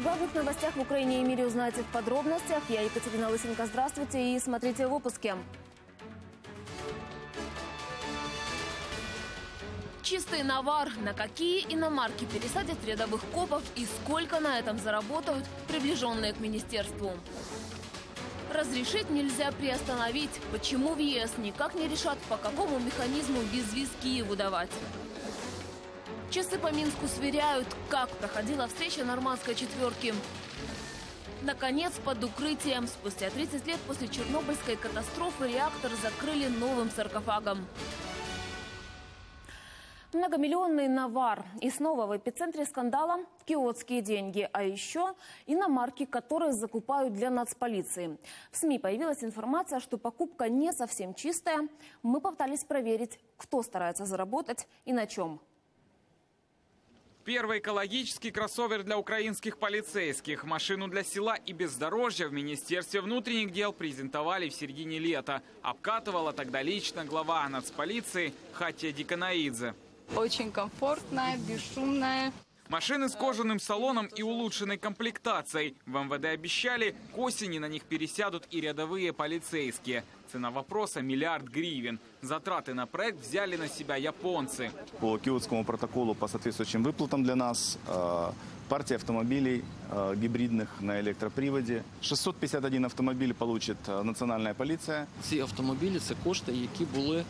О главных новостях в Украине и мире узнаете в подробностях. Я Екатерина Лысенко. Здравствуйте и смотрите в выпуске. Чистый навар. На какие иномарки пересадят рядовых копов и сколько на этом заработают приближенные к министерству? Разрешить нельзя приостановить. Почему в ЕС никак не решат, по какому механизму безвиз Киеву давать? Часы по Минску сверяют, как проходила встреча нормандской четверки. Наконец, под укрытием. Спустя 30 лет после Чернобыльской катастрофы реактор закрыли новым саркофагом. Многомиллионный навар. И снова в эпицентре скандала киотские деньги. А еще иномарки, которые закупают для нацполиции. В СМИ появилась информация, что покупка не совсем чистая. Мы попытались проверить, кто старается заработать и на чем. Первый экологический кроссовер для украинских полицейских. Машину для села и бездорожья в Министерстве внутренних дел презентовали в середине лета. Обкатывала тогда лично глава нацполиции Хатия Диканаидзе. Очень комфортная, бесшумная. Машины с кожаным салоном и улучшенной комплектацией. В МВД обещали, к осени на них пересядут и рядовые полицейские. Цена вопроса – миллиард гривен. Затраты на проект взяли на себя японцы. По Киотскому протоколу по соответствующим выплатам для нас э, партия автомобилей э, гибридных на электроприводі. 651 автомобиль получит э, национальная полиция. Ці автомобілі це кошти, які були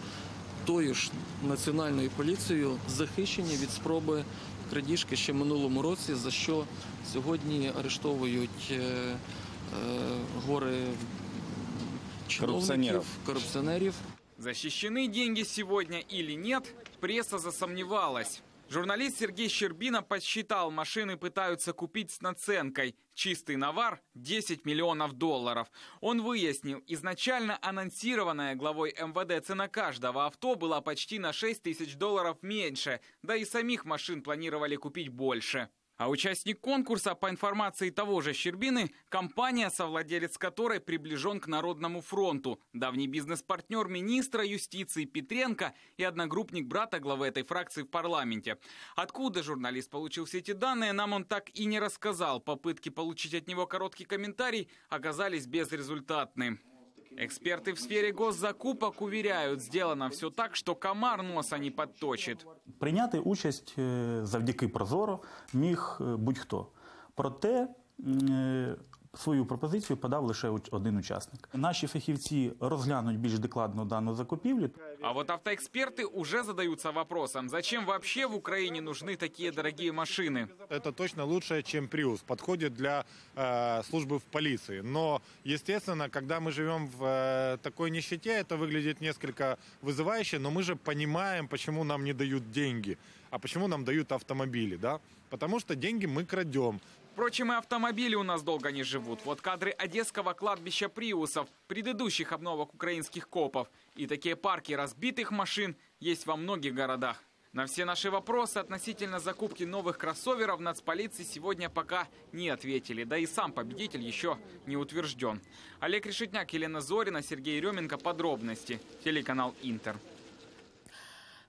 тою ж національною поліцією захищені від спроби крадіжки ще минулому році, за що сьогодні арештовують е, е, гори чиновників, Корупціонерів. корупціонерів. Защищены деньги сегодня или нет, пресса засомневалась. Журналист Сергей Щербина подсчитал, машины пытаются купить с наценкой. Чистый навар – 10 миллионов долларов. Он выяснил, изначально анонсированная главой МВД цена каждого авто была почти на 6 тысяч долларов меньше, да и самих машин планировали купить больше. А участник конкурса, по информации того же Щербины, компания, совладелец которой приближен к Народному фронту, давний бизнес-партнер министра юстиции Петренко и одногруппник брата главы этой фракции в парламенте. Откуда журналист получил все эти данные, нам он так и не рассказал. Попытки получить от него короткий комментарий оказались безрезультатны. Эксперты в сфере госзакупок уверяют, сделано все так, что комар носа не подточит. Прийняти участь е, завдяки Прозоро міг е, будь-хто. Проте е, свою пропозицію подав лише уч- один учасник. Наші фахівці розглянуть більш докладно дану закупівлю. А вот автоэксперты уже задаются вопросом, зачем вообще в Украине нужны такие дорогие машины? Это точно лучше, чем Prius. Подходит для э, службы в полиции. Но, естественно, когда мы живем в э, такой нищете, это выглядит несколько вызывающе, но мы же понимаем, почему нам не дают деньги, а почему нам дают автомобили, да? Потому что деньги мы крадем. Впрочем, и автомобили у нас долго не живут. Вот кадры одесского кладбища приусов, предыдущих обновок украинских копов. И такие парки разбитых машин есть во многих городах. На все наши вопросы относительно закупки новых кроссоверов нацполиции сегодня пока не ответили. Да и сам победитель еще не утвержден. Олег Решетняк, Елена Зорина, Сергей Ременко. Подробности. Телеканал Интер.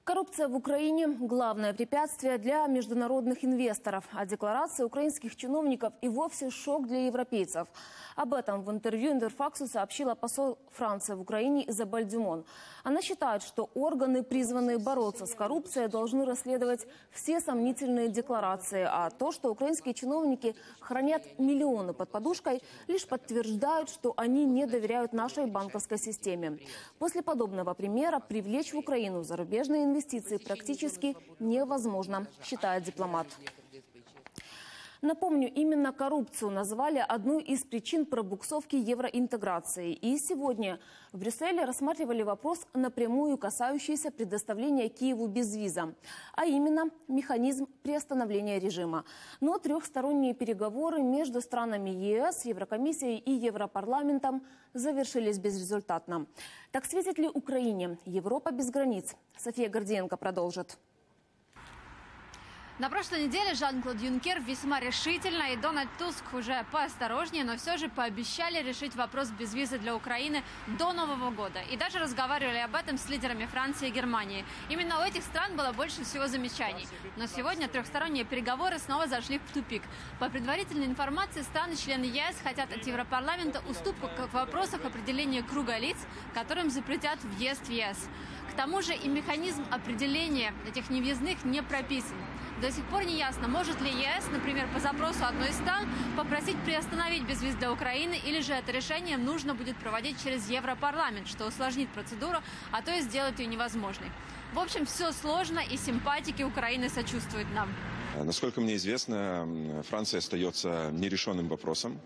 Коррупция в Украине – главное препятствие для международных инвесторов, а декларация украинских чиновников и вовсе шок для европейцев. Об этом в интервью Интерфаксу сообщила посол Франции в Украине Изабель Дюмон. Она считает, что органы, призванные бороться с коррупцией, должны расследовать все сомнительные декларации, а то, что украинские чиновники хранят миллионы под подушкой, лишь подтверждают, что они не доверяют нашей банковской системе. После подобного примера привлечь в Украину зарубежные инвестиции практически невозможно, считает дипломат. Напомню, именно коррупцию назвали одной из причин пробуксовки евроинтеграции. И сегодня в Брюсселе рассматривали вопрос, напрямую касающийся предоставления Киеву безвиза, а именно механизм приостановления режима. Но трехсторонние переговоры между странами ЕС, Еврокомиссией и Европарламентом завершились безрезультатно. Так светит ли Украине Европа без границ? София Гордиенко продолжит. На прошлой неделе Жан-Клод Юнкер весьма решительно и Дональд Туск уже поосторожнее, но все же пообещали решить вопрос без визы для Украины до Нового года. И даже разговаривали об этом с лидерами Франции и Германии. Именно у этих стран было больше всего замечаний. Но сегодня трехсторонние переговоры снова зашли в тупик. По предварительной информации, страны-члены ЕС хотят от Европарламента уступку в вопросах определения круга лиц, которым запретят въезд в ЕС. К тому же и механизм определения этих невъездных не прописан. До сих пор не ясно, может ли ЕС, например, по запросу одной из стран попросить приостановить безвиз для Украины, или же это решение нужно будет проводить через Европарламент, что усложнит процедуру, а то и сделает ее невозможной. В общем, все сложно, и симпатики Украины сочувствуют нам. Насколько мне известно, Франция остается нерешенным вопросом.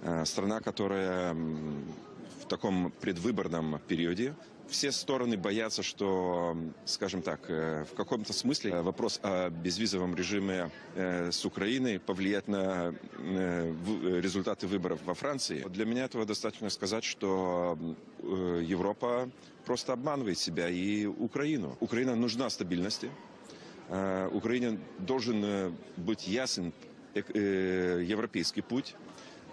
Э, страна, которая в таком предвыборном периоде все стороны боятся, что, скажем так, э, в каком-то смысле э, вопрос о безвизовом режиме э, с Украиной повлияет на результаты выборов во Франции. Для меня этого достаточно сказать, что Европа просто обманывает себя и Украину. Украина нужна стабильности. Украине должен быть ясен европейский путь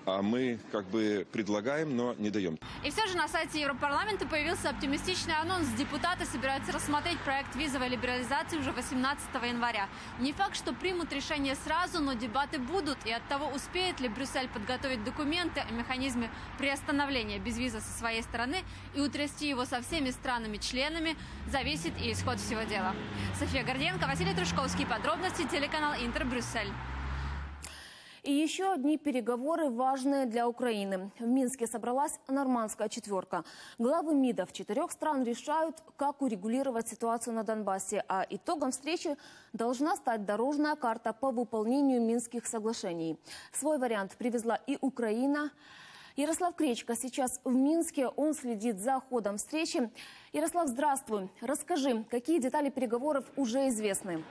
мы как бы предлагаем, но не даем. И все же на сайте Европарламента появился оптимистичный анонс. Депутаты собираются рассмотреть проект визовой либерализации уже 18 января. Не факт, что примут решение сразу, но дебаты будут. И от того, успеет ли Брюссель подготовить документы о механизме приостановления безвиза со своей стороны и утрясти его со всеми странами-членами, зависит и исход всего дела. София Горденко, Василий Трушковский. Подробности телеканал Интер Брюссель. И еще одни переговоры важные для Украины. В Минске собралась нормандская четверка. Главы МИДов четырех стран решают, как урегулировать ситуацию на Донбассе. А итогом встречи должна стать дорожная карта по выполнению Минских соглашений. Свой вариант привезла и Украина. Ярослав Кречко сейчас в Минске. Он следит за ходом встречи. Ярослав, здравствуй. Расскажи, какие детали переговоров уже известны?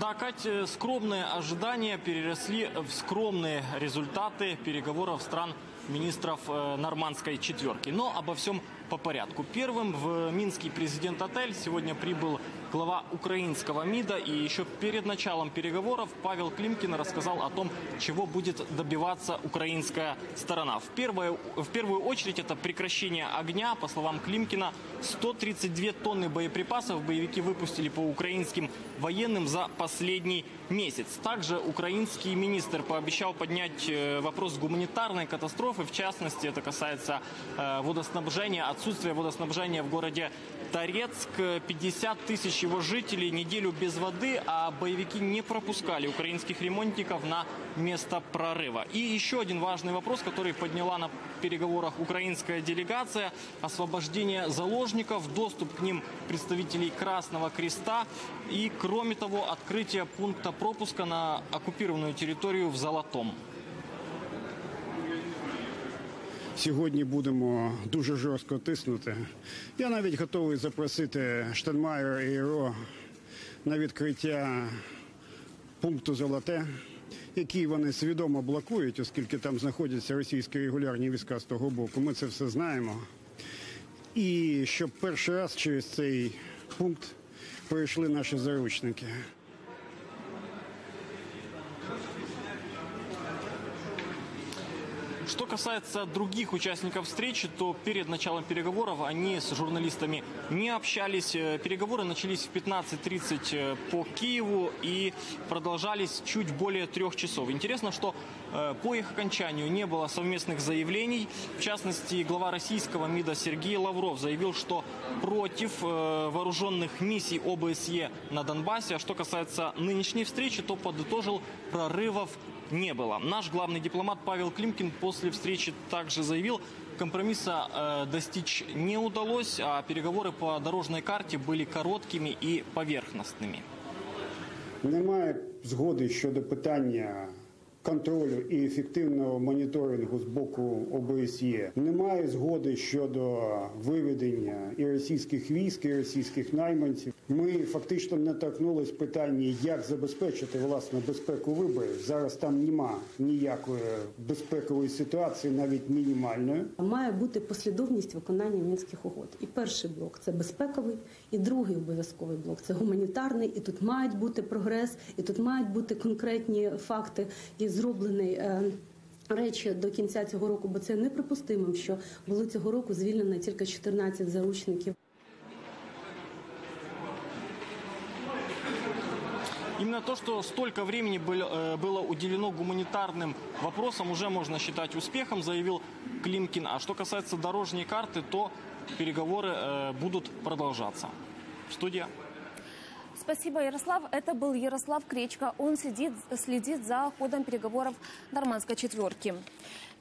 Да, Катя, скромные ожидания переросли в скромные результаты переговоров стран министров э, нормандской четверки. Но обо всем по порядку. Первым в Минский президент-отель сегодня прибыл глава украинского МИДа. И еще перед началом переговоров Павел Климкин рассказал о том, чего будет добиваться украинская сторона. В первую, в первую очередь это прекращение огня. По словам Климкина, 132 тонны боеприпасов боевики выпустили по украинским военным за последний месяц. Также украинский министр пообещал поднять э, вопрос гуманитарной катастрофы. В частности, это касается э, водоснабжения, отсутствия водоснабжения в городе Торецк. 50 тысяч его жителей неделю без воды, а боевики не пропускали украинских ремонтников на место прорыва. И еще один важный вопрос, который подняла на переговорах украинская делегация. Освобождение заложников, доступ к ним представителей Красного Креста и, кроме того, открытие пункта пропуска на оккупированную территорию в Золотом. Сьогодні будемо дуже жорстко тиснути. Я навіть готовий запросити Штенмайер і РО на відкриття пункту Золоте, який вони свідомо блокують, оскільки там знаходяться російські регулярні війська з того боку. Ми це все знаємо. І щоб перший раз через цей пункт пройшли наші заручники. Что касается других участников встречи, то перед началом переговоров они с журналистами не общались. Э, переговоры начались в 15.30 э, по Киеву и продолжались чуть более трех часов. Интересно, что э, по их окончанию не было совместных заявлений. В частности, глава российского МИДа Сергей Лавров заявил, что против вооруженных миссий ОБСЕ на Донбассе. А что касается нынешней встречи, то подытожил прорывов не было. Наш главный дипломат Павел Климкин после встречи также заявил, компромисса э, достичь не удалось, а переговоры по дорожной карте были короткими и поверхностными. Немає згоди щодо питання контролю і ефективного моніторингу з боку ОБСЄ. Немає згоди щодо виведення і російських військ, і російських найманців. Ми фактично не торкнулись питання, як забезпечити власне безпеку виборів. Зараз там нема ніякої безпекової ситуації, навіть мінімальної. Має бути послідовність виконання мінських угод. І перший блок це безпековий, і другий обов'язковий блок це гуманітарний. І тут мають бути прогрес, і тут мають бути конкретні факти і зроблений. Е, Речі до кінця цього року, бо це неприпустимо, що було цього року звільнено тільки 14 заручників. Именно то, что столько времени было, было уделено гуманитарным вопросам, уже можно считать успехом, заявил Климкин. А что касается дорожней карты, то переговоры э, будут продолжаться. Студия. Спасибо, Ярослав. Это был Ярослав Кречко. Он сидит, следит за ходом переговоров нормандской четверки.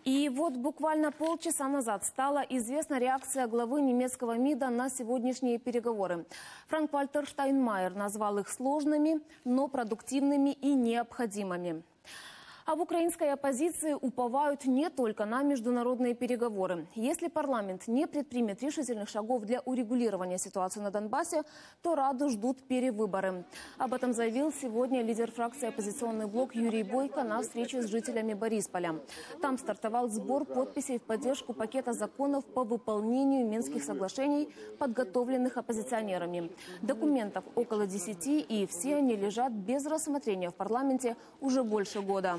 И вот буквально полчаса назад стала известна реакция главы немецкого МИДа на сегодняшние переговоры. Франк Вальтер Штайнмайер назвал их сложными, но продуктивными и необходимыми. А в украинской оппозиции уповают не только на международные переговоры. Если парламент не предпримет решительных шагов для урегулирования ситуации на Донбассе, то Раду ждут перевыборы. Об этом заявил сегодня лидер фракции «Оппозиционный блок» Юрий Бойко на встрече с жителями Борисполя. Там стартовал сбор подписей в поддержку пакета законов по выполнению Минских соглашений, подготовленных оппозиционерами. Документов около 10, и все они лежат без рассмотрения в парламенте уже больше года.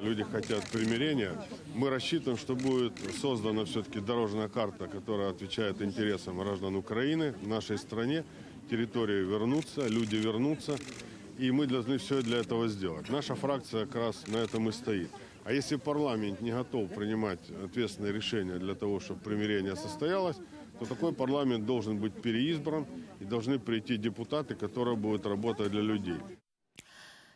Люди хотят примирения. Мы рассчитываем, что будет создана все-таки дорожная карта, которая отвечает интересам граждан Украины, нашей стране. Территории вернутся, люди вернутся. И мы должны все для этого сделать. Наша фракция как раз на этом и стоит. А если парламент не готов принимать ответственные решения для того, чтобы примирение состоялось, то такой парламент должен быть переизбран и должны прийти депутаты, которые будут работать для людей.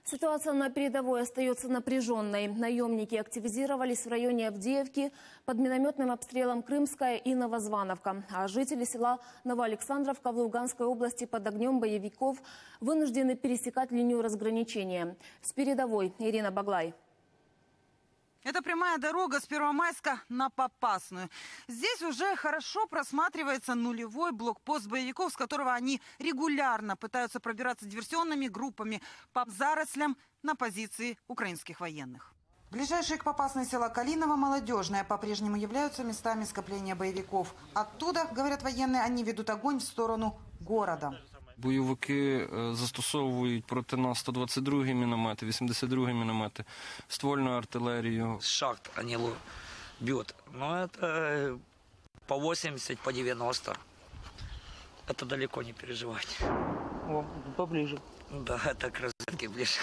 Ситуация на передовой остается напряженной. Наемники активизировались в районе Авдеевки под минометным обстрелом Крымская и Новозвановка. А жители села Новоалександровка в Луганской области под огнем боевиков вынуждены пересекать линию разграничения. С передовой Ирина Баглай. Это прямая дорога с Первомайска на Попасную. Здесь уже хорошо просматривается нулевой блокпост боевиков, с которого они регулярно пытаются пробираться диверсионными группами по зарослям на позиции украинских военных. Ближайшие к Попасной села Калиново, Молодежное по-прежнему являются местами скопления боевиков. Оттуда, говорят военные, они ведут огонь в сторону города. Бойовики застосовують проти нас 122 міномети, 82 міномети, ствольну артилерію. С шахт они лу- бьют. Но это по 80, по 90. Это далеко не переживать. О, поближе. Да, это к разведке ближе.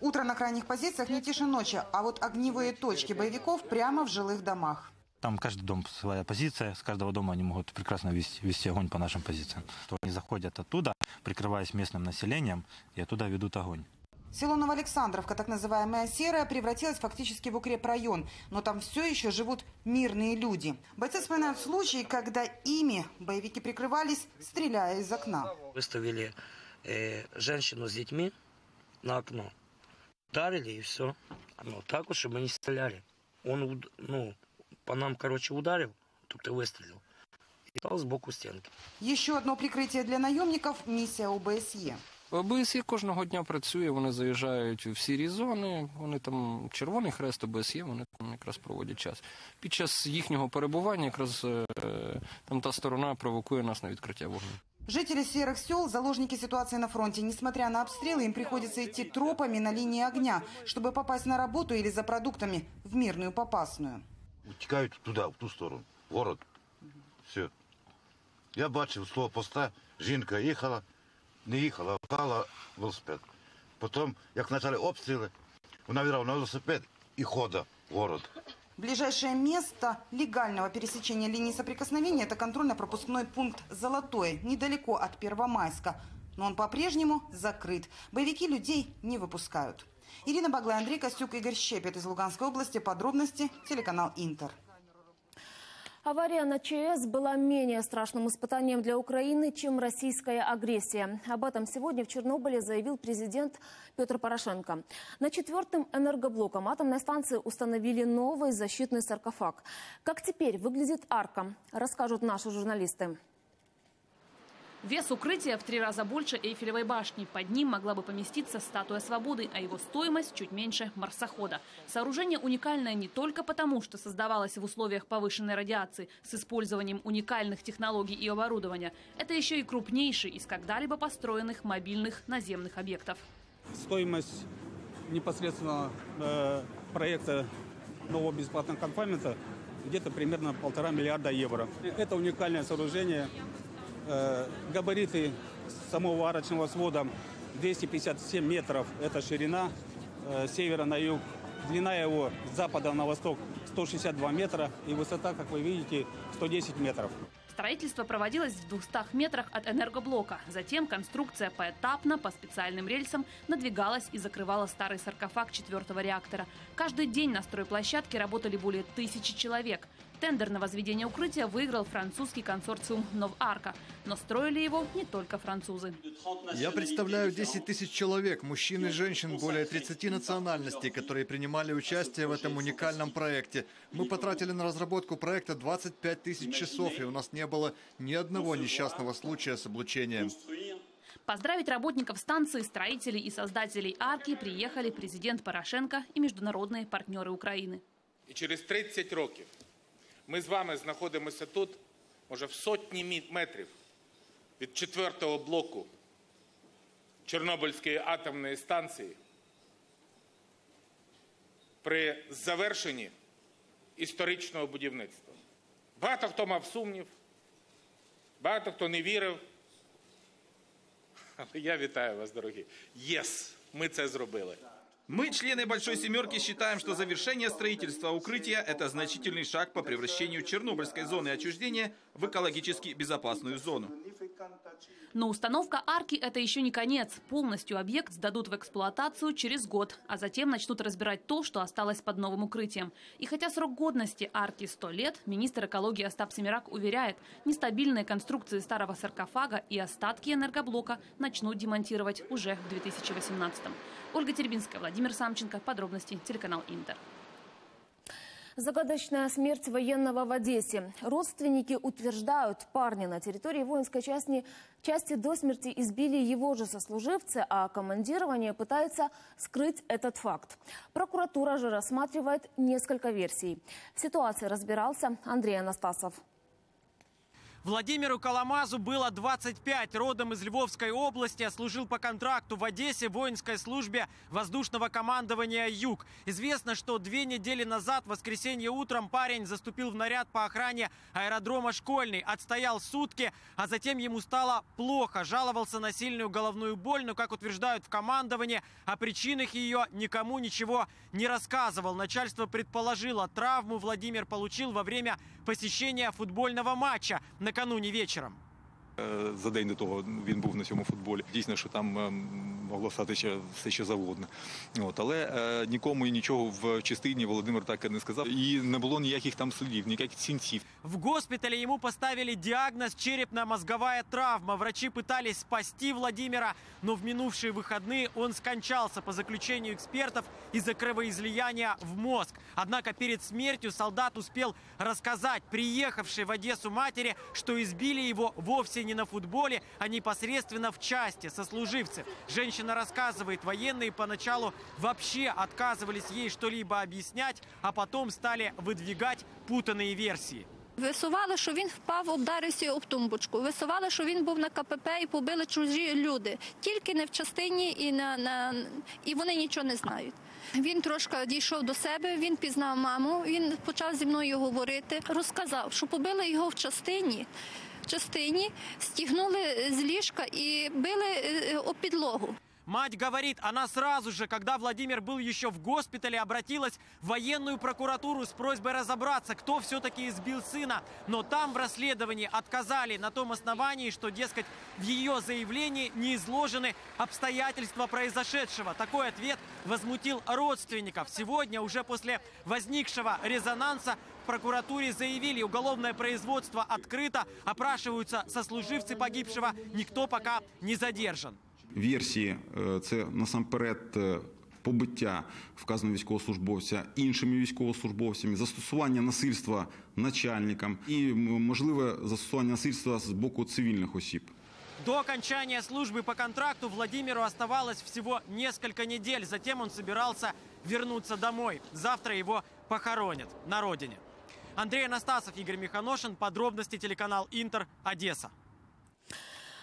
Утро на крайних позициях не тише ночи, а вот огневые точки боевиков прямо в жилых домах. Там каждый дом своя позиция, с каждого дома они могут прекрасно вести, вести огонь по нашим позициям. Что они заходят оттуда, прикрываясь местным населением, и оттуда ведут огонь. Село Новоалександровка, так называемая Серая, превратилась фактически в укрепрайон. Но там все еще живут мирные люди. Бойцы вспоминают случаи, когда ими боевики прикрывались, стреляя из окна. Выставили э, женщину с детьми на окно. Ударили и все. Ну, так вот, чтобы не стреляли. Он, ну, по нам, короче, ударил, тут и выстрелил. И стал сбоку стенки. Еще одно прикрытие для наемников – миссия ОБСЕ. ОБСЄ кожного дня працює, вони заїжджають у сірі зони, вони там Червоний Хрест, ОБСЄ, вони там якраз проводять час. Під час їхнього перебування якраз е, там та сторона провокує нас на відкриття вогню. Жители серых сел – заложники ситуации на фронте. Несмотря на обстрелы, им приходится идти тропами на линии огня, чтобы попасть на работу или за продуктами в мирную Попасную. Утікають туди, в ту сторону, в город. Все. Я бачив з того поста, жінка їхала, не їхала, а впала велосипед. Потім, як почали обстріли, вона вірала на велосипед і хода в город. Ближайшее место легального пересечения линии соприкосновения – это контрольно-пропускной пункт «Золотое», недалеко от Первомайска. Но он по-прежнему закрыт. Боевики людей не выпускают. Ирина Баглай, Андрей Костюк, Игорь Щепет из Луганской области. Подробности – телеканал «Интер». Авария на ЧАЭС была менее страшным испытанием для Украины, чем российская агрессия. Об этом сегодня в Чернобыле заявил президент Петр Порошенко. На четвертом энергоблоком атомной станции установили новый защитный саркофаг. Как теперь выглядит арка, расскажут наши журналисты. Вес укрытия в три раза больше Эйфелевой башни. Под ним могла бы поместиться статуя свободы, а его стоимость чуть меньше марсохода. Сооружение уникальное не только потому, что создавалось в условиях повышенной радиации с использованием уникальных технологий и оборудования. Это еще и крупнейший из когда-либо построенных мобильных наземных объектов. Стоимость непосредственно э, проекта нового бесплатного конфаймента где-то примерно полтора миллиарда евро. Это уникальное сооружение. Э, габариты самого арочного свода 257 метров. Это ширина э, с севера на юг. Длина его с запада на восток 162 метра. И высота, как вы видите, 110 метров. Строительство проводилось в 200 метрах от энергоблока. Затем конструкция поэтапно по специальным рельсам надвигалась и закрывала старый саркофаг четвертого реактора. Каждый день на стройплощадке работали более тысячи человек. Тендер на возведение укрытия выиграл французский консорциум «Новарка». Но строили его не только французы. Я представляю 10 тысяч человек, мужчин и женщин более 30 национальностей, которые принимали участие в этом уникальном проекте. Мы потратили на разработку проекта 25 тысяч часов, и у нас не было ни одного несчастного случая с облучением. Поздравить работников станции, строителей и создателей арки приехали президент Порошенко и международные партнеры Украины. І через 30 років ми з вами знаходимося тут, може, в сотні метрів від четвертого блоку Чорнобильської атомної станції при завершенні історичного будівництва. Багато хто мав сумнів, багато хто не вірив. Але я вітаю вас, дорогі. Єс, ми це зробили. Мы, члены Большой Семерки, считаем, что завершение строительства укрытия – это значительный шаг по превращению Чернобыльской зоны отчуждения в экологически безопасную зону. Но установка арки – это еще не конец. Полностью объект сдадут в эксплуатацию через год, а затем начнут разбирать то, что осталось под новым укрытием. И хотя срок годности арки 100 лет, министр экологии Остап Семирак уверяет, нестабильные конструкции старого саркофага и остатки энергоблока начнут демонтировать уже в 2018 -м. Ольга Теребинская, Владимир Самченко. Подробности телеканал Интер. Загадочная смерть военного в Одессе. Родственники утверждают, парня на территории воинской части, части до смерти избили его же сослуживцы, а командирование пытается скрыть этот факт. Прокуратура же рассматривает несколько версий. В ситуации разбирался Андрей Анастасов. Владимиру Коломазу было 25, родом из Львовской области, а служил по контракту в Одессе в воинской службе воздушного командования «Юг». Известно, что две недели назад, в воскресенье утром, парень заступил в наряд по охране аэродрома «Школьный», отстоял сутки, а затем ему стало плохо, жаловался на сильную головную боль, но, как утверждают в командовании, о причинах ее никому ничего не рассказывал. Начальство предположило, травму Владимир получил во время посещения футбольного матча накануне вечером Е, За день до того він був на цьому футболі. Дійсно, що там е, могло стати ще все що завгодно. От, але е, нікому і нічого в частині Володимир так і не сказав. І не було ніяких там слідів, ніяких сінців. В госпитале ему поставили диагноз черепно-мозговая травма. Врачи пытались спасти Владимира, но в минувшие выходные он скончался по заключению экспертов из-за кровоизлияния в мозг. Однако перед смертью солдат успел рассказать приехавшей в Одессу матери, что избили его вовсе не на футболе, а непосредственно в части сослуживцы. Женщина рассказывает, военные поначалу вообще отказывались ей что-либо объяснять, а потом стали выдвигать путанные версии. Висували, що він впав, обдарився об тумбочку. Висували, що він був на КПП і побили чужі люди. Тільки не в частині і на, на і вони нічого не знають. Він трошки дійшов до себе, він пізнав маму, він почав зі мною говорити. Розказав, що побили його в частині. В частині стігнули з ліжка і били е, об підлогу. Мать говорит, она сразу же, когда Владимир был еще в госпитале, обратилась в военную прокуратуру с просьбой разобраться, кто все-таки избил сына. Но там в расследовании отказали на том основании, что, дескать, в ее заявлении не изложены обстоятельства произошедшего. Такой ответ возмутил родственников. Сегодня, уже после возникшего резонанса, в прокуратуре заявили, уголовное производство открыто, опрашиваются сослуживцы погибшего, никто пока не задержан. версії е, це насамперед е, побиття вказаного військовослужбовця іншими військовослужбовцями, застосування насильства начальникам і м, можливе застосування насильства з боку цивільних осіб. До окончания службы по контракту Владимиру оставалось всего несколько недель. Затем он собирался вернуться домой. Завтра его похоронят на родине. Андрей Анастасов, Игорь Миханошин. Подробности телеканал Интер, Одесса.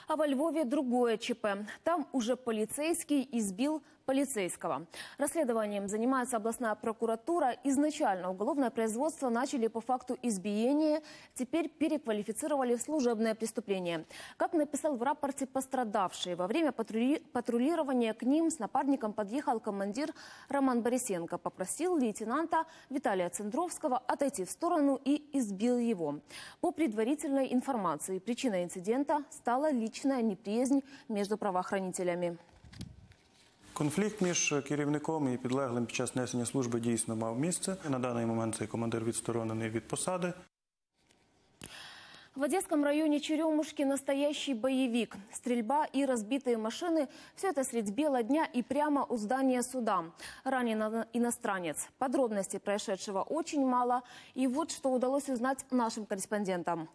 А во Львове другое ЧП. Там уже полицейский избил полицейского. Расследованием занимается областная прокуратура. Изначально уголовное производство начали по факту избиения, теперь переквалифицировали в служебное преступление. Как написал в рапорте пострадавший, во время патрули... патрулирования к ним с напарником подъехал командир Роман Борисенко. Попросил лейтенанта Виталия Центровского отойти в сторону и избил его. По предварительной информации, причиной инцидента стала личная неприязнь между правоохранителями. Конфлікт між керівником і підлеглим під час несення служби дійсно мав місце. На даний момент цей командир відсторонений від посади. В Одесском районе Черемушки настоящий боевик. Стрельба и разбитые машины – все это средь бела дня и прямо у здания суда. Ранен иностранец. Подробностей происшедшего очень мало. И вот что удалось узнать нашим корреспондентам.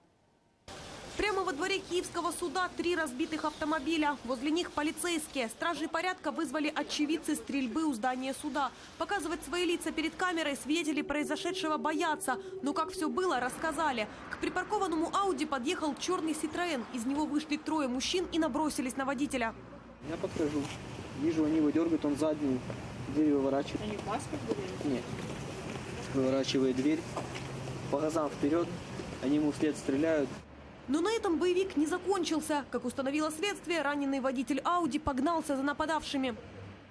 Прямо во дворе Киевского суда три разбитых автомобиля. Возле них полицейские. Стражи порядка вызвали очевидцы стрельбы у здания суда. Показывать свои лица перед камерой свидетели произошедшего боятся. Но как все было, рассказали. К припаркованному Ауди подъехал черный Ситроен. Из него вышли трое мужчин и набросились на водителя. Я подхожу. Вижу, они его дергают, он заднюю дверь выворачивает. Они в масках были? Нет. Выворачивает дверь. По газам вперед. Они ему вслед стреляют. Но на этом боевик не закончился. Как установило следствие, раненый водитель Ауди погнался за нападавшими.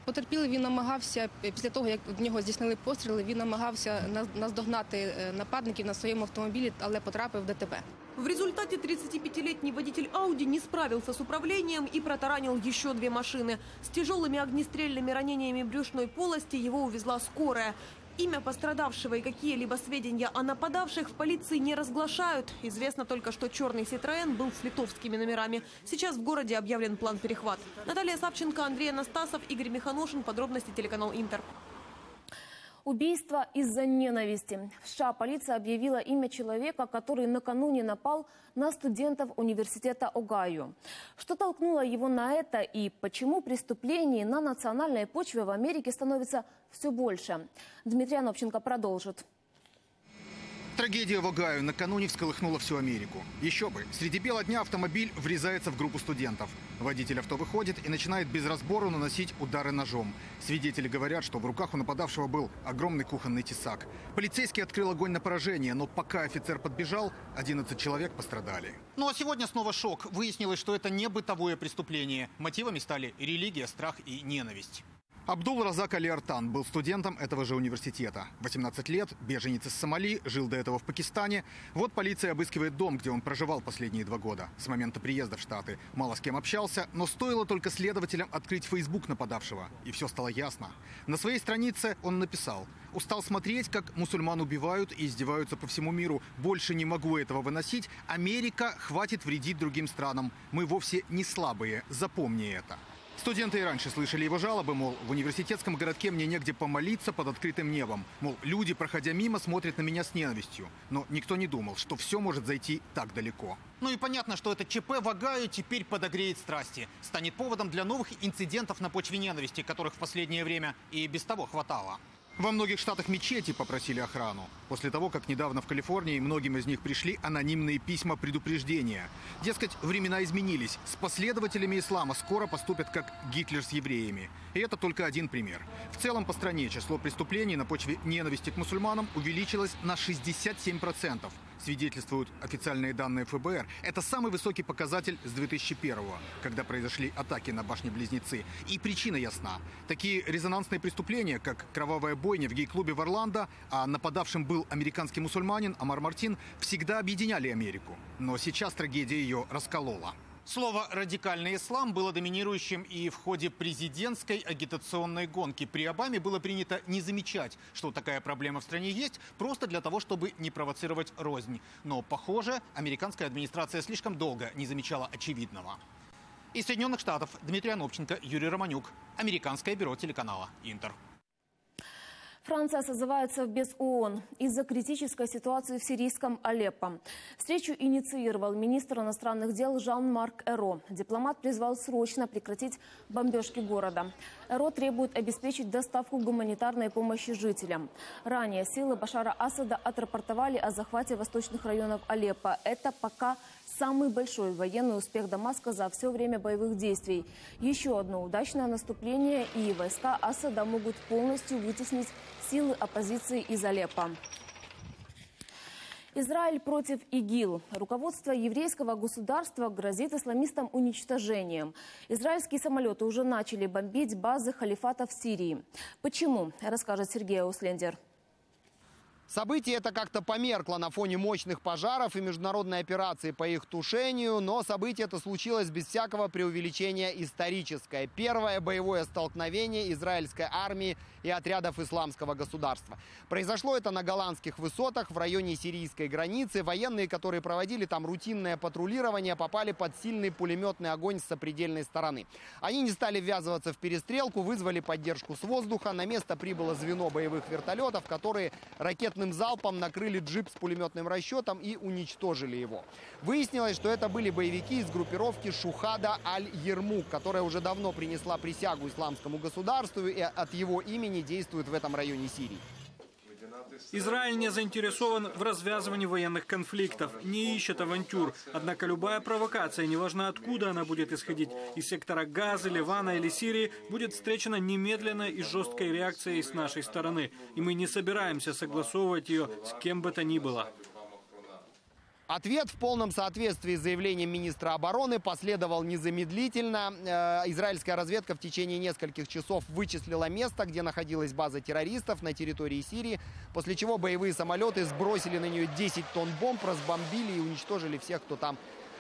Потерпілий він намагався після того, як в нього здійснили постріли, він намагався наздогнати нападників на своєму автомобілі, але потрапив в ДТП. В результате 35-летний водитель Ауди не справился с управлением и протаранил еще две машины. С тяжелыми огнестрельными ранениями брюшной полости его увезла скорая. Имя пострадавшего и какие-либо сведения о нападавших в полиции не разглашают. Известно только, что черный Ситроен был с литовскими номерами. Сейчас в городе объявлен план перехват. Наталья Савченко, Андрей Анастасов, Игорь Миханошин. Подробности телеканал Интер. Убийство из-за ненависти. В США полиция объявила имя человека, который накануне напал на студентов университета Огайо. Что толкнуло его на это и почему преступлений на национальной почве в Америке становится все больше? Дмитрий Анопченко продолжит. Трагедия в Огайо накануне всколыхнула всю Америку. Еще бы, среди бела дня автомобиль врезается в группу студентов. Водитель авто выходит и начинает без разбора наносить удары ножом. Свидетели говорят, что в руках у нападавшего был огромный кухонный тесак. Полицейский открыл огонь на поражение, но пока офицер подбежал, 11 человек пострадали. Ну а сегодня снова шок. Выяснилось, что это не бытовое преступление. Мотивами стали религия, страх и ненависть. Абдул Разак Али Артан был студентом этого же университета. 18 лет, беженец из Сомали, жил до этого в Пакистане. Вот полиция обыскивает дом, где он проживал последние два года. С момента приезда в Штаты мало с кем общался, но стоило только следователям открыть фейсбук нападавшего, и все стало ясно. На своей странице он написал «Устал смотреть, как мусульман убивают и издеваются по всему миру. Больше не могу этого выносить. Америка хватит вредить другим странам. Мы вовсе не слабые. Запомни это». Студенты и раньше слышали его жалобы, мол, в университетском городке мне негде помолиться под открытым небом. Мол, люди, проходя мимо, смотрят на меня с ненавистью. Но никто не думал, что все может зайти так далеко. Ну и понятно, что это ЧП в Огайо теперь подогреет страсти. Станет поводом для новых инцидентов на почве ненависти, которых в последнее время и без того хватало. Во многих штатах мечети попросили охрану. После того, как недавно в Калифорнии многим из них пришли анонимные письма предупреждения. Дескать, времена изменились. С последователями ислама скоро поступят как Гитлер с евреями. И это только один пример. В целом по стране число преступлений на почве ненависти к мусульманам увеличилось на 67%. Свидетельствуют официальные данные ФБР. Это самый высокий показатель с 2001 когда произошли атаки на башни-близнецы. И причина ясна. Такие резонансные преступления, как кровавая бойня в гей-клубе в Орландо, а нападавшим был американский мусульманин Амар Мартин, всегда объединяли Америку. Но сейчас трагедия ее расколола. Слово «радикальный ислам» было доминирующим и в ходе президентской агитационной гонки. При Обаме было принято не замечать, что такая проблема в стране есть, просто для того, чтобы не провоцировать рознь. Но, похоже, американская администрация слишком долго не замечала очевидного. Из Соединенных Штатов Дмитрий Анопченко, Юрий Романюк. Американское бюро телеканала «Интер». Франция созывает Совбез ООН из-за критической ситуации в сирийском Алеппо. Встречу инициировал министр иностранных дел Жан-Марк Эро. Дипломат призвал срочно прекратить бомбежки города. Эро требует обеспечить доставку гуманитарной помощи жителям. Ранее силы Башара Асада отрапортовали о захвате восточных районов Алеппо. Это пока самый большой военный успех Дамаска за все время боевых действий. Еще одно удачное наступление, и войска Асада могут полностью вытеснить силы оппозиции из Алеппо. Израиль против ИГИЛ. Руководство еврейского государства грозит исламистам уничтожением. Израильские самолеты уже начали бомбить базы халифата в Сирии. Почему, расскажет Сергей Услендер. Событие это как-то померкло на фоне мощных пожаров и международной операции по их тушению, но событие это случилось без всякого преувеличения историческое. Первое боевое столкновение израильской армии и отрядов исламского государства. Произошло это на голландских высотах в районе сирийской границы. Военные, которые проводили там рутинное патрулирование, попали под сильный пулеметный огонь с сопредельной стороны. Они не стали ввязываться в перестрелку, вызвали поддержку с воздуха. На место прибыло звено боевых вертолетов, которые ракет ракетным залпом накрыли джип с пулеметным расчетом и уничтожили его. Выяснилось, что это были боевики из группировки Шухада Аль-Ермук, которая уже давно принесла присягу исламскому государству и от его имени действует в этом районе Сирии. Израиль не заинтересован в развязывании военных конфликтов, не ищет авантюр. Однако любая провокация, неважно откуда она будет исходить, из сектора Газа, Ливана или Сирии, будет встречена немедленной и жесткой реакцией с нашей стороны. И мы не собираемся согласовывать ее с кем бы то ни было. Ответ в полном соответствии с заявлением министра обороны последовал незамедлительно. Э, израильская разведка в течение нескольких часов вычислила место, где находилась база террористов на территории Сирии, после чего боевые самолеты сбросили на нее 10 тонн бомб, разбомбили и уничтожили всех, кто там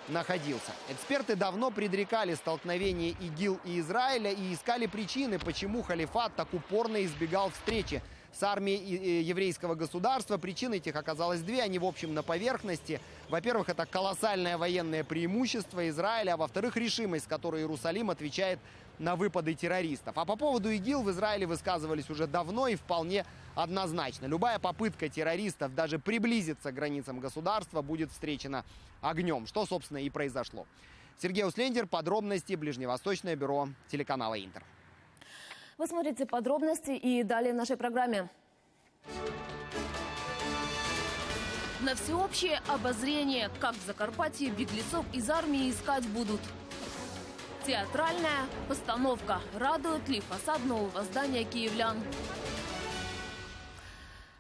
находился. Эксперты давно предрекали столкновение ИГИЛ и Израиля и искали причины, почему халифат так упорно избегал встречи с армией еврейского государства. Причин этих оказалось две, они в общем на поверхности. Во-первых, это колоссальное военное преимущество Израиля, а во-вторых, решимость, с которой Иерусалим отвечает на выпады террористов. А по поводу ИГИЛ в Израиле высказывались уже давно и вполне однозначно. Любая попытка террористов даже приблизиться к границам государства будет встречена огнем, что, собственно, и произошло. Сергей Услендер, подробности, Ближневосточное бюро телеканала «Интер». Вы смотрите подробности и далее в нашей программе. На всеобщее обозрение, как в Закарпатье беглецов из армии искать будут. Театральная постановка. Радует ли фасад нового здания киевлян?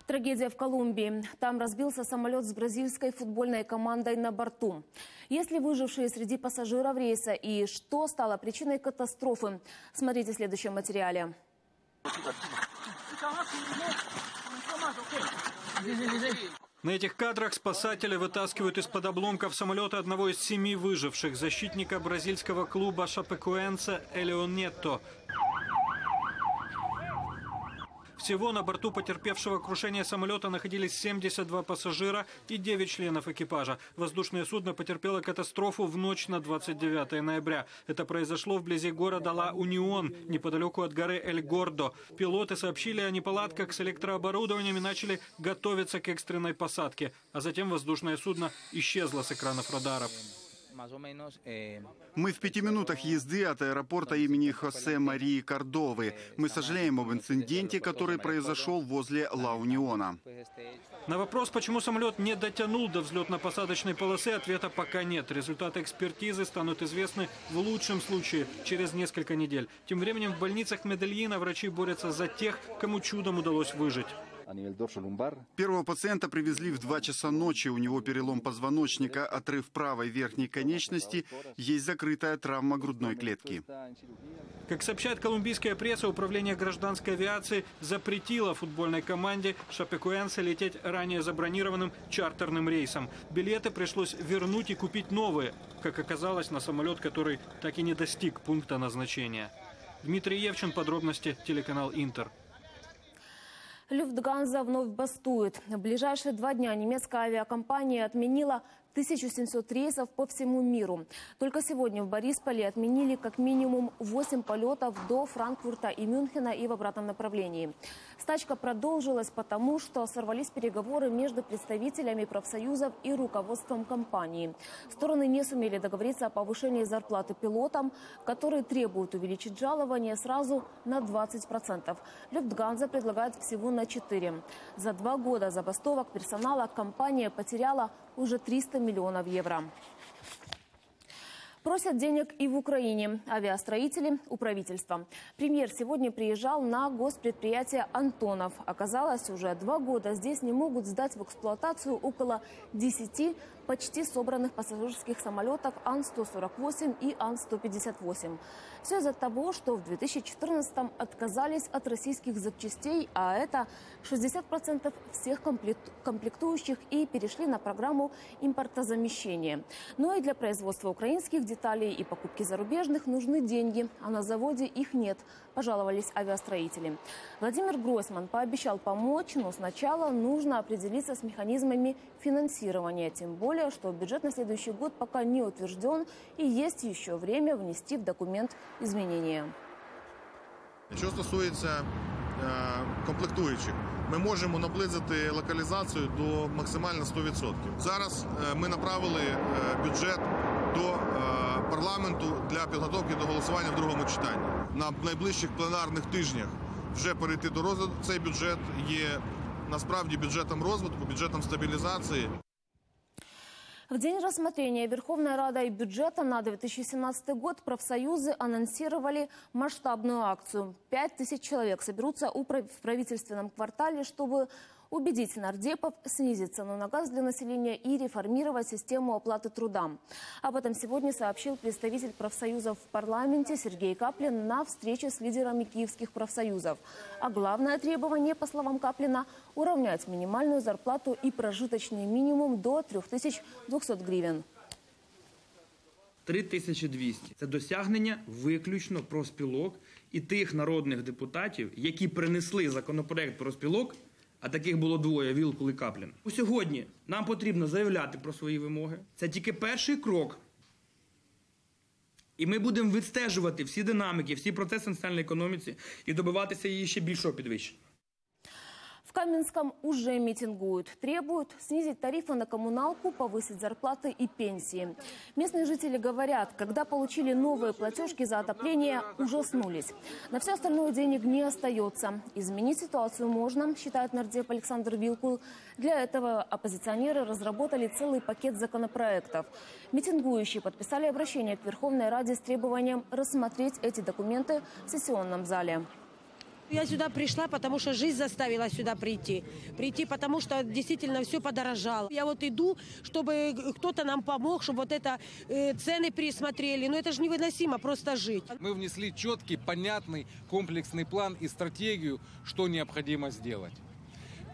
Трагедия в Колумбии. Там разбился самолет с бразильской футбольной командой на борту. Есть ли выжившие среди пассажиров рейса и что стало причиной катастрофы? Смотрите в следующем материале. На этих кадрах спасатели вытаскивают из-под обломков самолета одного из семи выживших, защитника бразильского клуба Шапекуэнса Элеонетто. Всего на борту потерпевшего крушение самолета находились 72 пассажира и 9 членов экипажа. Воздушное судно потерпело катастрофу в ночь на 29 ноября. Это произошло вблизи города Ла-Унион, неподалеку от горы Эль-Гордо. Пилоты сообщили о неполадках с электрооборудованием и начали готовиться к экстренной посадке. А затем воздушное судно исчезло с экранов радаров. Eh, Мы в пяти минутах езды от аэропорта имени Хосе Марии Кордовы. Мы сожалеем об инциденте, который произошел возле Ла-Униона. На вопрос, почему самолет не дотянул до взлетно-посадочной полосы, ответа пока нет. Результаты экспертизы станут известны в лучшем случае через несколько недель. Тем временем в больницах Медельина врачи борются за тех, кому чудом удалось выжить. Первого пациента привезли в 2 часа ночи. У него перелом позвоночника, отрыв правой верхней конечности, есть закрытая травма грудной клетки. Как сообщает колумбийская пресса, управление гражданской авиации запретило футбольной команде Шапекуэнса лететь ранее забронированным чартерным рейсом. Билеты пришлось вернуть и купить новые, как оказалось, на самолет, который так и не достиг пункта назначения. Дмитрий Евчин, подробности, телеканал «Интер». Люфтганза вновь бастует. В ближайшие два дня немецкая авиакомпания отменила 1700 рейсов по всему миру. Только сегодня в Борисполе отменили как минимум 8 полетов до Франкфурта и Мюнхена и в обратном направлении. Стачка продолжилась потому, что сорвались переговоры между представителями профсоюзов и руководством компании. Стороны не сумели договориться о повышении зарплаты пилотам, которые требуют увеличить жалование сразу на 20%. Люфтганза предлагает всего на 4%. За два года забастовок персонала компания потеряла уже 300 миллионов евро. Просят денег и в Украине. Авиастроители у правительства. Премьер сегодня приезжал на госпредприятие «Антонов». Оказалось, уже два года здесь не могут сдать в эксплуатацию около 10 почти собранных пассажирских самолетов Ан-148 и Ан-158. Все из-за того, что в 2014-м отказались от российских запчастей, а это 60% всех комплектующих и перешли на программу импортозамещения. Но и для производства украинских деталей и покупки зарубежных нужны деньги, а на заводе их нет, пожаловались авиастроители. Владимир Гройсман пообещал помочь, но сначала нужно определиться с механизмами финансирования, тем более более, что бюджет на следующий год пока не утвержден и есть еще время внести в документ изменения. Що стосується комплектуючих, ми можемо наблизити локалізацію до максимально 100%. Зараз ми направили бюджет до парламенту для підготовки до голосування в другому читанні. На найближчих пленарних тижнях вже перейти до розгляду цей бюджет є насправді бюджетом розвитку, бюджетом стабілізації. В день рассмотрения Верховной Радой бюджета на 2017 год профсоюзы анонсировали масштабную акцию. Пять тысяч человек соберутся в правительственном квартале, чтобы убедить нардепов снизить цену на газ для населения и реформировать систему оплаты труда. Об этом сегодня сообщил представитель профсоюзов в парламенте Сергей Каплин на встрече с лидерами киевских профсоюзов. А главное требование, по словам Каплина, уравнять минимальную зарплату и прожиточный минимум до 3200 гривен. 3200 – це досягнення виключно профспілок і тих народних депутатів, які принесли законопроект про спілок а таких було двоє Вілкул і Каплін. Сьогодні нам потрібно заявляти про свої вимоги. Це тільки перший крок. І ми будемо відстежувати всі динаміки, всі процеси національної економіці і добиватися її ще більшого підвищення. В Каменском уже митингуют. Требуют снизить тарифы на коммуналку, повысить зарплаты и пенсии. Местные жители говорят, когда получили новые платежки за отопление, ужаснулись. На все остальное денег не остается. Изменить ситуацию можно, считает нардеп Александр Вилкул. Для этого оппозиционеры разработали целый пакет законопроектов. Митингующие подписали обращение к Верховной Раде с требованием рассмотреть эти документы в сессионном зале. Я сюда пришла, потому что жизнь заставила сюда прийти. Прийти, потому что действительно все подорожало. Я вот иду, чтобы кто-то нам помог, чтобы вот это э, цены пересмотрели. Но это же невыносимо просто жить. Мы внесли четкий, понятный, комплексный план и стратегию, что необходимо сделать.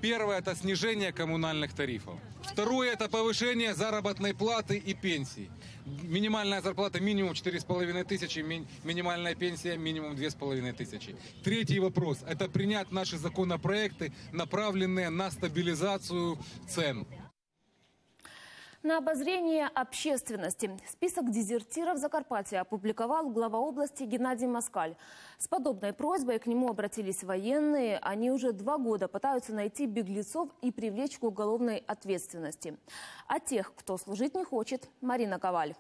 Первое – это снижение коммунальных тарифов. Второе – это повышение заработной платы и пенсий. Минимальная зарплата минимум 4,5 тысячи, ми минимальная пенсия минимум 2,5 тысячи. Третий вопрос – это принять наши законопроекты, направленные на стабилизацию цен. На обозрение общественности список дезертиров Закарпатья опубликовал глава области Геннадий Москаль. С подобной просьбой к нему обратились военные. Они уже два года пытаются найти беглецов и привлечь к уголовной ответственности. А тех, кто служить не хочет, Марина Коваль.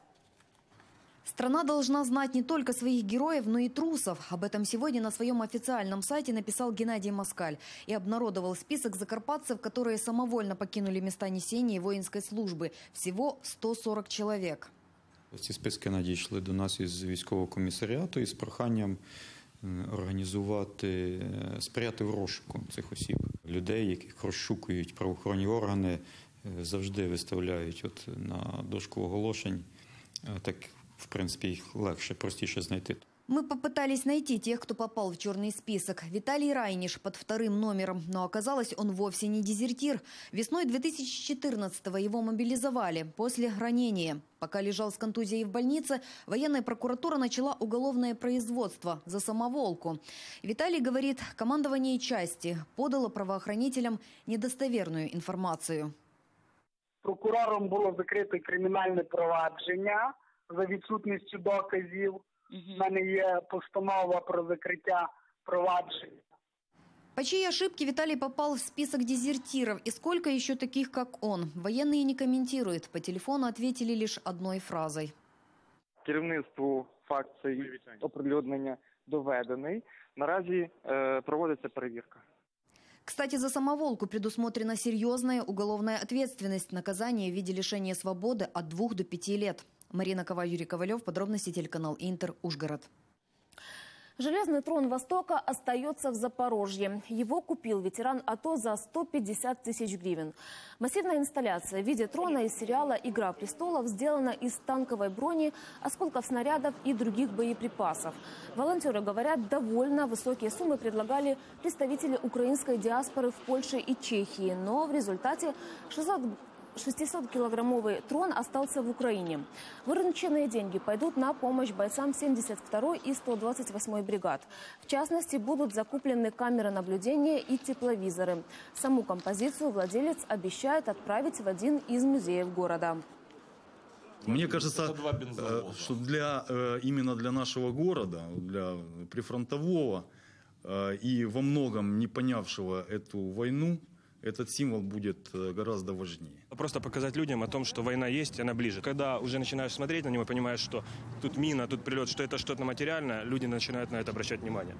Страна должна знать не только своих героев, но и трусов. Об этом сегодня на своем официальном сайте написал Геннадий Москаль и обнародовал список закарпатцев, которые самовольно покинули места несения воинской службы. Всего 140 человек. Ці списки надійшли до нас із військового комісаріату із проханням організувати, сприяти в розшуку цих осіб. Людей, яких розшукують правоохоронні органи, завжди виставляють от на дошку оголошень. Так в принципе, их легче, простіше знайти. Мы попытались найти тех, кто попал в черный список. Виталий Райниш под вторым номером, но оказалось, он вовсе не дезертир. Весной 2014-го его мобилизовали после ранения. Пока лежал с контузией в больнице, военная прокуратура начала уголовное производство за самоволку. Виталий говорит, командование части подало правоохранителям недостоверную информацию. Прокурором було закрите кримінальне провадження за відсутністю доказів. У мене є постанова про закриття провадження. По чьей ошибке Виталий попал в список дезертиров и сколько еще таких, как он? Военные не комментируют. По телефону ответили лишь одной фразой. Керівництву факт цей оприлюднення доведений. Наразі е, проводиться перевірка. Кстати, за самоволку предусмотрена серьезная уголовная ответственность. Наказание в виде лишения свободы от двух до пяти лет. Марина Кова, Юрий Ковалев. Подробности телеканал Интер, Ужгород. Железный трон Востока остается в Запорожье. Его купил ветеран АТО за 150 тысяч гривен. Массивная инсталляция в виде трона из сериала «Игра престолов» сделана из танковой брони, осколков снарядов и других боеприпасов. Волонтеры говорят, довольно высокие суммы предлагали представители украинской диаспоры в Польше и Чехии. Но в результате 600 600-килограммовый трон остался в Украине. Вырученные деньги пойдут на помощь бойцам 72-й и 128-й бригад. В частности, будут закуплены камеры наблюдения и тепловизоры. Саму композицию владелец обещает отправить в один из музеев города. Мне кажется, э, что для, э, именно для нашего города, для прифронтового э, и во многом не понявшего эту войну, этот символ будет э, гораздо важнее. Просто показать людям о том, что война есть, она ближе. Когда уже начинаешь смотреть на него, понимаешь, что тут мина, тут прилет, что это что-то материальное, люди начинают на это обращать внимание.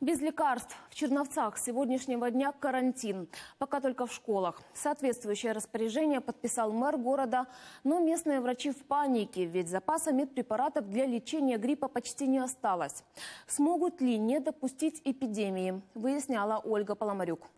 Без лекарств. В Черновцах с сегодняшнего дня карантин. Пока только в школах. Соответствующее распоряжение подписал мэр города. Но местные врачи в панике, ведь запаса медпрепаратов для лечения гриппа почти не осталось. Смогут ли не допустить эпидемии, выясняла Ольга Поломарюк.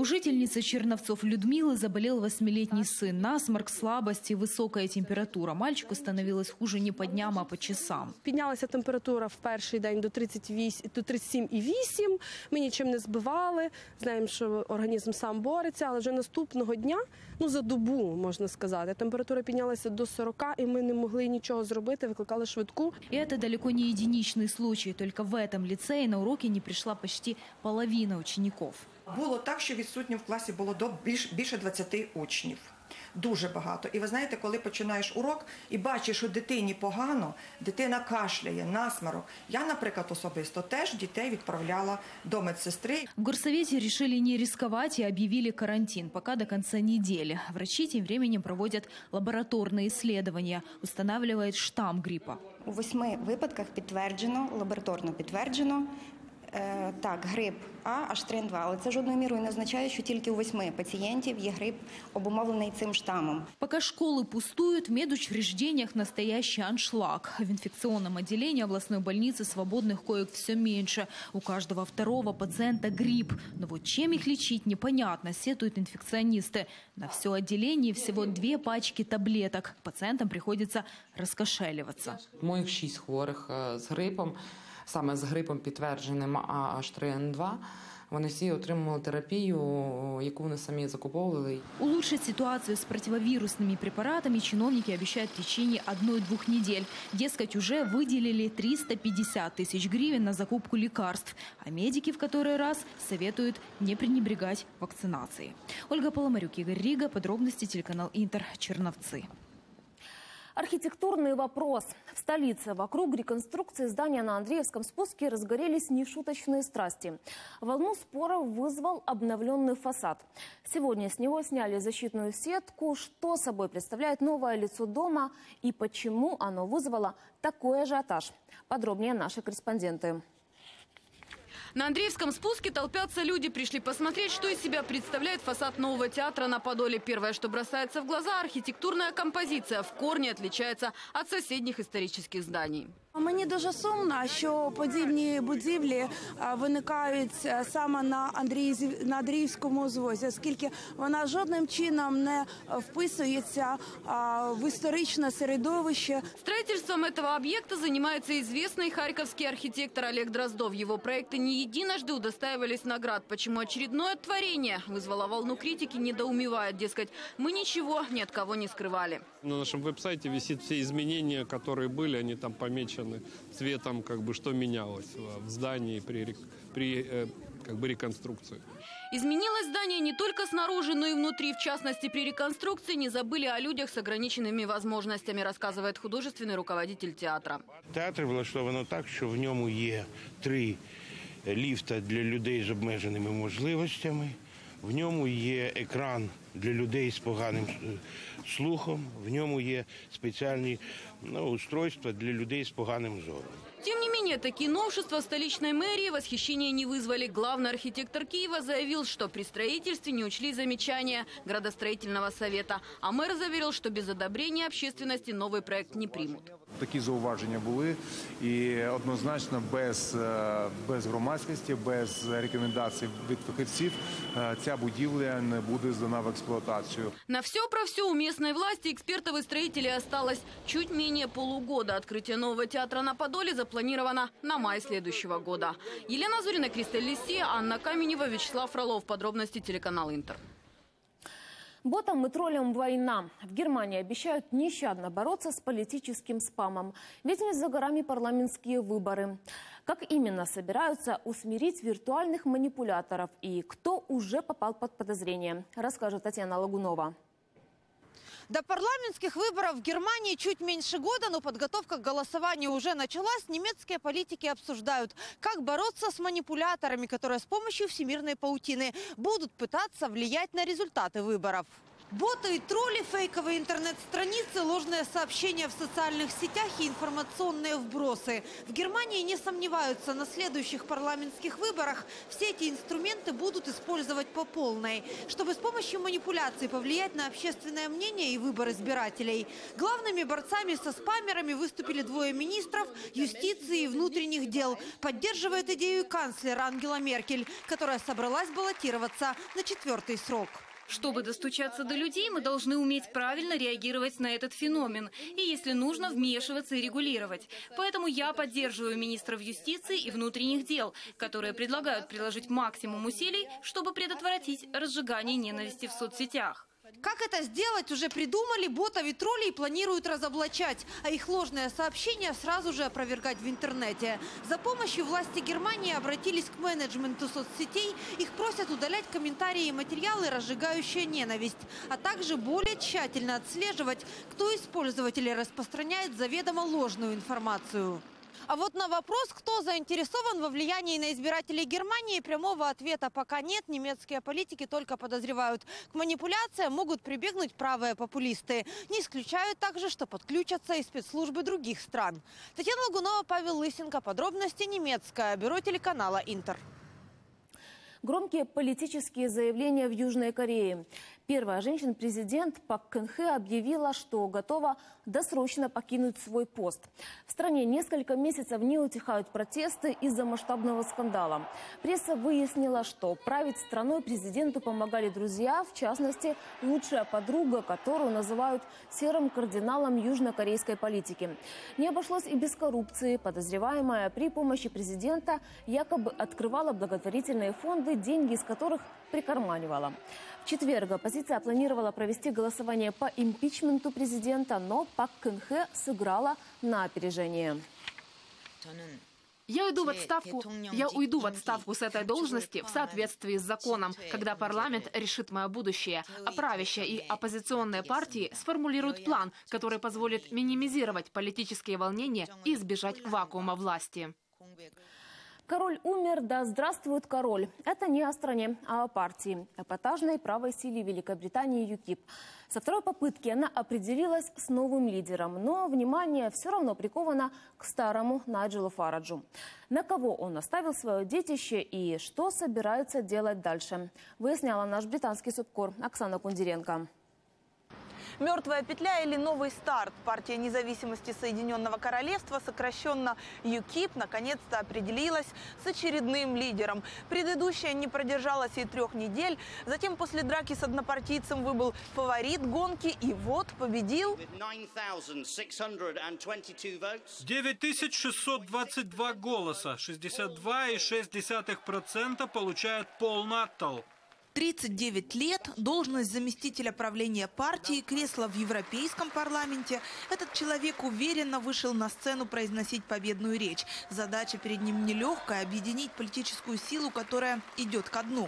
У жительницы Черновцов Людмилы заболел восьмилетний сын. Насморк, слабость и высокая температура. Мальчику становилось хуже не по дням, а по часам. Піднялася температура в перший день до 38, до 37,8. Ми нічим не збивали. Знаємо, що організм сам бореться, але вже наступного дня, ну за добу можна сказати, температура піднялася до 40, і ми не могли нічого зробити. Викликали швидку. И это далеко не единичный случай. Только в этом лицее на уроки не пришла почти половина учеников. Було так, що відсутнім в класі було до більш, більше 20 учнів. Дуже багато. І ви знаєте, коли починаєш урок і бачиш, що дитині погано, дитина кашляє, насморок. Я, наприклад, особисто теж дітей відправляла до медсестри. В горсовете решили не рисковать и объявили карантин пока до конца недели. Врачи тем временем проводят лабораторные исследования, устанавливает штамм гриппа. У восьми випадках підтверджено, лабораторно підтверджено, е, так, грип А, H3N2, але це жодною мірою не означає, що тільки у восьми пацієнтів є грип, обумовлений цим штамом. Пока школы пустуют, в медучреждениях настоящий аншлаг. В инфекционном отделении областной больницы свободных коек все меньше. У каждого второго пациента грипп. Но вот чем их лечить, непонятно, сетуют инфекционисты. На все отделение всего две пачки таблеток. Пациентам приходится раскошеливаться. Моїх шість хворих е, з грипом, саме з грипом підтвердженим H3N2, вони всі отримували терапію, яку вони самі закуповували. Улучшить ситуацию с противовирусными препаратами чиновники обещают в течение одной-двух недель. Дескать, уже выделили 350 тысяч гривен на закупку лекарств. А медики в который раз советуют не пренебрегать вакцинацией. Ольга Поломарюк, Игорь Рига. Подробности телеканал Интер. Черновцы. Архитектурный вопрос. В столице вокруг реконструкции здания на Андреевском спуске разгорелись нешуточные страсти. Волну споров вызвал обновленный фасад. Сегодня с него сняли защитную сетку. Что собой представляет новое лицо дома и почему оно вызвало такой ажиотаж? Подробнее наши корреспонденты. На Андреевском спуске толпятся люди. Пришли посмотреть, что из себя представляет фасад нового театра на Подоле. Первое, что бросается в глаза – архитектурная композиция. В корне отличается от соседних исторических зданий. Мені дуже сумно, що подібні будівлі а, виникають а, саме на Андріїв- на Андріївському узвозі, оскільки вона жодним чином не а, вписується а, в історичне середовище. Строительством этого объекта занимается известный харьковский архитектор Олег Дроздов. Его проекты не единожды удостаивались наград. Почему очередное творение вызвало волну критики, недоумевает. Дескать, мы ничего ни от кого не скрывали. На нашем веб-сайте висит все изменения, которые были, они там помечены цветом, как бы что менялось в здании при, рек- при э, как бы реконструкцию. Изменилось здание не только снаружи, но и внутри. В частности, при реконструкции не забыли о людях с ограниченными возможностями, рассказывает художественный руководитель театра. Театр влаштовано так, що в ньому є три ліфта для людей з обмеженими можливостями. В ньому є екран для людей з поганим е, слухом. В ньому є спеціальні ну, устройства для людей з поганим зором. Тем не менее, такие новшества столичной мэрии восхищения не вызвали. Главный архитектор Киева заявил, что при строительстве не учли замечания градостроительного совета. А мэр заверил, что без одобрения общественности новый проект не примут. Такі зауваження були, і однозначно без, е, без громадськості, без рекомендацій від фахівців е, ця будівля не буде здана в експлуатацію. На все про все у местной власти, экспертов и строителей осталось чуть менее полугода. Открытие нового театра на Подоле запланировано на май следующего года. Елена Зурина, Кристаль Лисия, Анна Каменева, Вячеслав Фролов. Подробности телеканал Интер. Ботам и троллям война. В Германии обещают нещадно бороться с политическим спамом. Ведь не за горами парламентские выборы. Как именно собираются усмирить виртуальных манипуляторов и кто уже попал под подозрение, расскажет Татьяна Лагунова. До парламентских выборов в Германии чуть меньше года, но подготовка к голосованию уже началась. Немецкие политики обсуждают, как бороться с манипуляторами, которые с помощью всемирной паутины будут пытаться влиять на результаты выборов. Боты и тролли, фейковые интернет-страницы, ложные сообщения в социальных сетях и информационные вбросы. В Германии не сомневаются, на следующих парламентских выборах все эти инструменты будут использовать по полной, чтобы с помощью манипуляций повлиять на общественное мнение и выбор избирателей. Главными борцами со спамерами выступили двое министров юстиции и внутренних дел. Поддерживает идею канцлера Ангела Меркель, которая собралась баллотироваться на четвертый срок. Чтобы достучаться до людей, мы должны уметь правильно реагировать на этот феномен и, если нужно, вмешиваться и регулировать. Поэтому я поддерживаю министров юстиции и внутренних дел, которые предлагают приложить максимум усилий, чтобы предотвратить разжигание ненависти в соцсетях. Как это сделать, уже придумали, ботов и троллей планируют разоблачать, а их ложные сообщения сразу же опровергать в интернете. За помощью власти Германии обратились к менеджменту соцсетей. Их просят удалять комментарии и материалы, разжигающие ненависть, а также более тщательно отслеживать, кто из пользователей распространяет заведомо ложную информацию. А вот на вопрос, кто заинтересован во влиянии на избирателей Германии, прямого ответа пока нет. Немецкие политики только подозревают. К манипуляциям могут прибегнуть правые популисты. Не исключают также, что подключатся и спецслужбы других стран. Татьяна Лагунова, Павел Лысенко. Подробности немецкое. Бюро телеканала «Интер». Громкие политические заявления в Южной Корее. Первая женщина-президент Пак Кын объявила, что готова досрочно покинуть свой пост. В стране несколько месяцев не утихают протесты из-за масштабного скандала. Пресса выяснила, что править страной президенту помогали друзья, в частности, лучшая подруга, которую называют серым кардиналом южнокорейской политики. Не обошлось и без коррупции. Подозреваемая при помощи президента якобы открывала благотворительные фонды, деньги из которых прикарманивала. Четверг оппозиция планировала провести голосование по импичменту президента, но Пак Кын сыграла на опережение. Я уйду в отставку. Я уйду в отставку с этой должности в соответствии с законом, когда парламент решит мое будущее, а правящие и оппозиционные партии сформулируют план, который позволит минимизировать политические волнения и избежать вакуума власти. Король умер, да здравствует король. Это не о стране, а о партии, эпатажной правой силе Великобритании ЮКИП. Со второй попытки она определилась с новым лидером, но внимание все равно приковано к старому Найджелу Фараджу. На кого он оставил свое детище и что собирается делать дальше, выясняла наш британский субкор Оксана Кундеренко. Мертвая петля или новый старт. Партия независимости Соединенного Королевства, сокращенно ЮКИП, наконец-то определилась с очередным лидером. Предыдущая не продержалась и трех недель. Затем после драки с однопартийцем выбыл фаворит гонки и вот победил. 9622 голоса, 62,6% получает Пол Наттл. 39 лет, должность заместителя правления партии, кресло в Европейском парламенте. Этот человек уверенно вышел на сцену произносить победную речь. Задача перед ним нелегкая – объединить политическую силу, которая идет ко дну.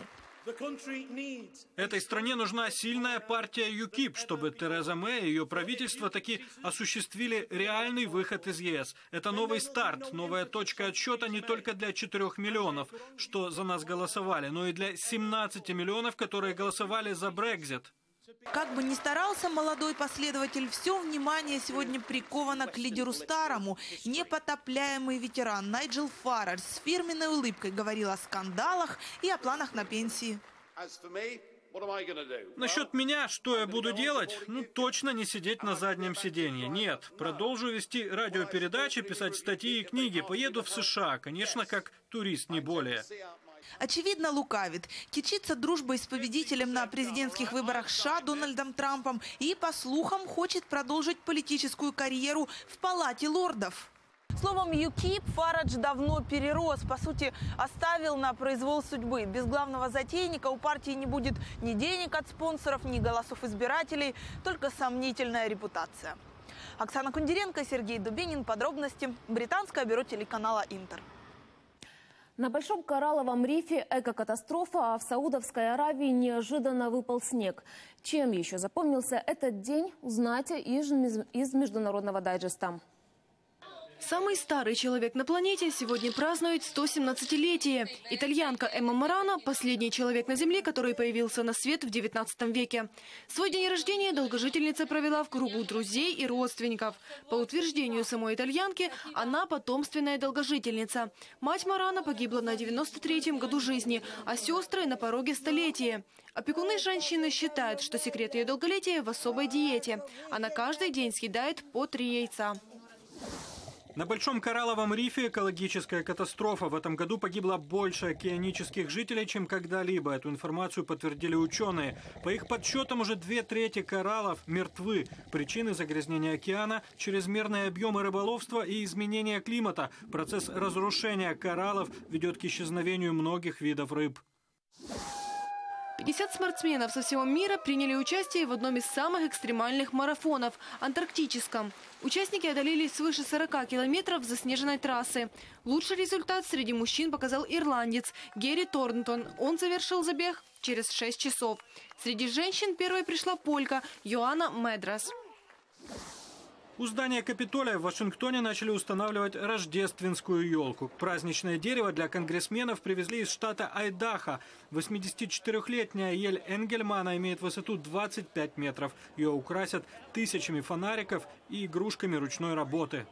Этой стране нужна сильная партия ЮКИП, чтобы Тереза Мэй и ее правительство таки осуществили реальный выход из ЕС. Это новый старт, новая точка отсчета не только для 4 миллионов, что за нас голосовали, но и для 17 миллионов, которые голосовали за Брекзит. Как бы ни старался молодой последователь, все внимание сегодня приковано к лидеру старому. Непотопляемый ветеран Найджел Фаррель с фирменной улыбкой говорил о скандалах и о планах на пенсии. Насчет меня, что я буду делать? Ну, точно не сидеть на заднем сиденье. Нет, продолжу вести радиопередачи, писать статьи и книги. Поеду в США, конечно, как турист, не более. Очевидно, лукавит. Кичится дружбой с победителем на президентских выборах США Дональдом Трампом и, по слухам, хочет продолжить политическую карьеру в Палате лордов. Словом, ЮКИП Фарадж давно перерос, по сути, оставил на произвол судьбы. Без главного затейника у партии не будет ни денег от спонсоров, ни голосов избирателей, только сомнительная репутация. Оксана Кундеренко, Сергей Дубинин. Подробности. Британское бюро телеканала «Интер». На Большом Коралловом рифе экокатастрофа, а в Саудовской Аравии неожиданно выпал снег. Чем еще запомнился этот день, узнаете из, из Международного дайджеста. Самый старый человек на планете сегодня празднует 117-летие. Итальянка Эмма Марана – последний человек на Земле, который появился на свет в 19 веке. Свой день рождения долгожительница провела в кругу друзей и родственников. По утверждению самой итальянки, она потомственная долгожительница. Мать Марана погибла на 93-м году жизни, а сестры – на пороге столетия. Опекуны женщины считают, что секрет ее долголетия в особой диете. Она каждый день съедает по три яйца. На Большом Коралловом рифе экологическая катастрофа. В этом году погибло больше океанических жителей, чем когда-либо. Эту информацию подтвердили ученые. По их подсчетам, уже две трети кораллов мертвы. Причины загрязнения океана – чрезмерные объемы рыболовства и изменения климата. Процесс разрушения кораллов ведет к исчезновению многих видов рыб. 50 спортсменов со всего мира приняли участие в одном из самых экстремальных марафонов – Антарктическом. Участники одолели свыше 40 километров заснеженной трассы. Лучший результат среди мужчин показал ирландец Герри Торнтон. Он завершил забег через 6 часов. Среди женщин первой пришла полька Йоанна Медрас. У здания Капитолия в Вашингтоне начали устанавливать рождественскую елку. Праздничное дерево для конгрессменов привезли из штата Айдахо. 84-летняя ель Энгельмана имеет высоту 25 метров. Ее украсят тысячами фонариков и игрушками ручной работы.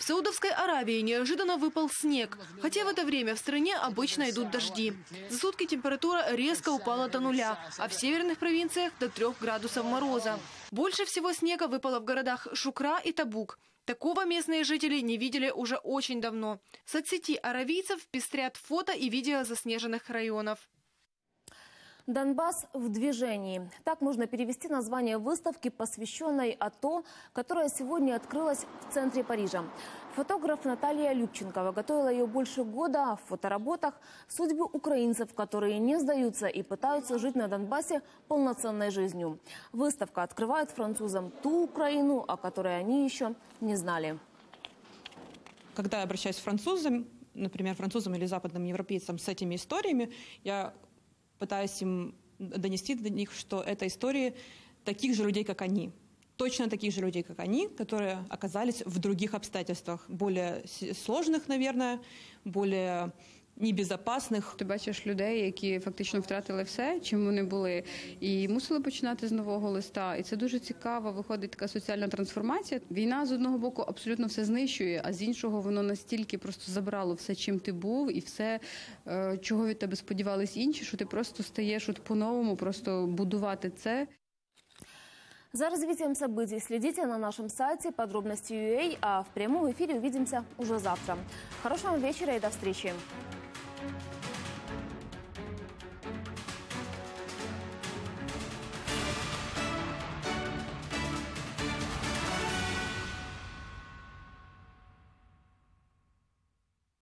В Саудовской Аравии неожиданно выпал снег, хотя в это время в стране обычно идут дожди. За сутки температура резко упала до нуля, а в северных провинциях до трех градусов мороза. Больше всего снега выпало в городах Шукра и Табук. Такого местные жители не видели уже очень давно. Соцсети аравийцев пестрят фото и видео заснеженных районов. Донбасс в движении. Так можно перевести название выставки, посвященной АТО, которая сегодня открылась в центре Парижа. Фотограф Наталья Любченкова готовила ее больше года в фотоработах судьбы украинцев, которые не сдаются и пытаются жить на Донбассе полноценной жизнью. Выставка открывает французам ту Украину, о которой они еще не знали. Когда я обращаюсь к французам, например, французам или западным европейцам с этими историями, я пытаюсь им донести до них, что это истории таких же людей, как они. Точно таких же людей, как они, которые оказались в других обстоятельствах, более сложных, наверное, более небезопасних. Ти бачиш людей, які фактично втратили все, чим вони були, і мусили починати з нового листа. І це дуже цікаво. Виходить така соціальна трансформація. Війна з одного боку абсолютно все знищує, а з іншого воно настільки просто забрало все, чим ти був, і все, е, чого від тебе сподівались інші, що ти просто стаєш от по-новому, просто будувати це. За развитием событий следите на нашем сайте подробности.ua, а в прямом эфире увидимся уже завтра. Хорошего вечера и до встречи!